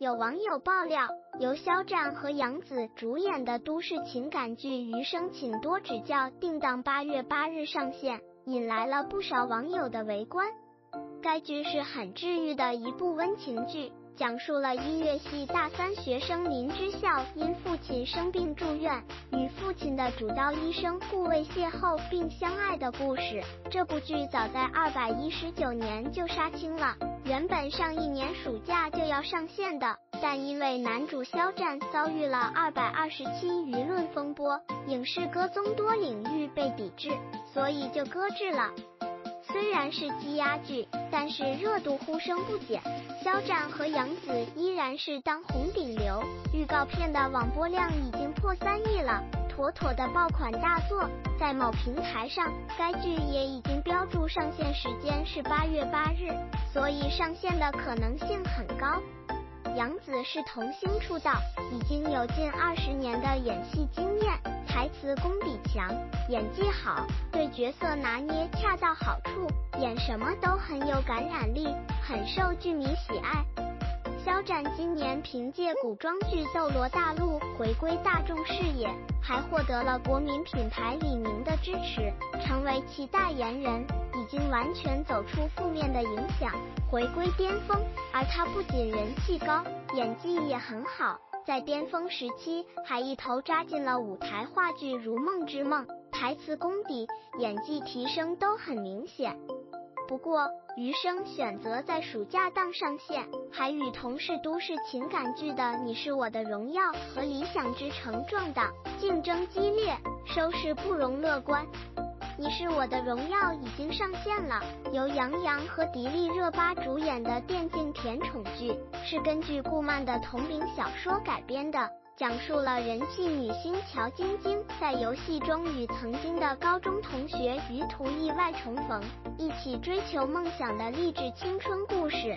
有网友爆料，由肖战和杨紫主演的都市情感剧《余生，请多指教》定档八月八日上线，引来了不少网友的围观。该剧是很治愈的一部温情剧，讲述了音乐系大三学生林之孝因父亲生病住院，与父亲的主刀医生顾魏邂逅并相爱的故事。这部剧早在二百一十九年就杀青了。原本上一年暑假就要上线的，但因为男主肖战遭遇了二百二十七舆论风波，影视歌综多领域被抵制，所以就搁置了。虽然是积压剧，但是热度呼声不减，肖战和杨紫依然是当红顶流，预告片的网播量已经破三亿了。妥妥的爆款大作，在某平台上，该剧也已经标注上线时间是八月八日，所以上线的可能性很高。杨紫是童星出道，已经有近二十年的演戏经验，台词功底强，演技好，对角色拿捏恰到好处，演什么都很有感染力，很受剧迷喜爱。肖战今年凭借古装剧《斗罗大陆》回归大众视野，还获得了国民品牌李宁的支持，成为其代言人，已经完全走出负面的影响，回归巅峰。而他不仅人气高，演技也很好，在巅峰时期还一头扎进了舞台话剧《如梦之梦》，台词功底、演技提升都很明显。不过，余生选择在暑假档上线，还与同是都市情感剧的《你是我的荣耀》和《理想之城》撞档，竞争激烈，收视不容乐观。《你是我的荣耀》已经上线了，由杨洋和迪丽热巴主演的电竞甜宠剧，是根据顾漫的同名小说改编的。讲述了人气女星乔晶晶在游戏中与曾经的高中同学于途意外重逢，一起追求梦想的励志青春故事。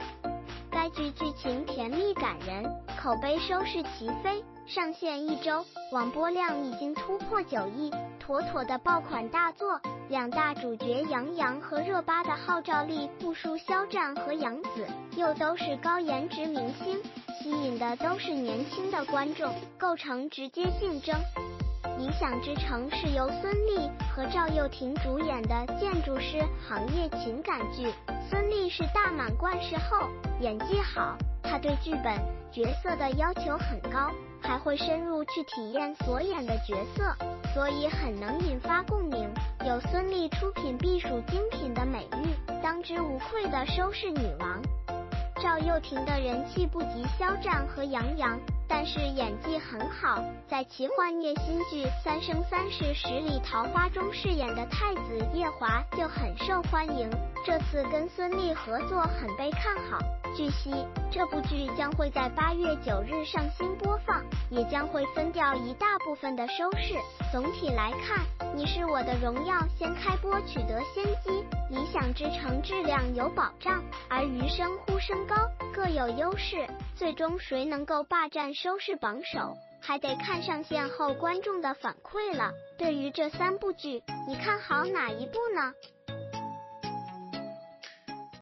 该剧剧情甜蜜感人，口碑收视齐飞，上线一周，网播量已经突破九亿，妥妥的爆款大作。两大主角杨洋和热巴的号召力不输肖战和杨紫，又都是高颜值明星。吸引的都是年轻的观众，构成直接竞争。《理想之城》是由孙俪和赵又廷主演的建筑师行业情感剧。孙俪是大满贯视后，演技好，他对剧本角色的要求很高，还会深入去体验所演的角色，所以很能引发共鸣。有孙俪出品必属精品的美誉，当之无愧的收视女王。赵又廷的人气不及肖战和杨洋，但是演技很好，在奇幻虐心剧《三生三世十里桃花》中饰演的太子夜华就很受欢迎。这次跟孙俪合作很被看好，据悉这部剧将会在八月九日上新播放，也将会分掉一大部分的收视。总体来看，《你是我的荣耀》先开播取得先机。理想之城质量有保障，而余生呼声高，各有优势。最终谁能够霸占收视榜首，还得看上线后观众的反馈了。对于这三部剧，你看好哪一部呢？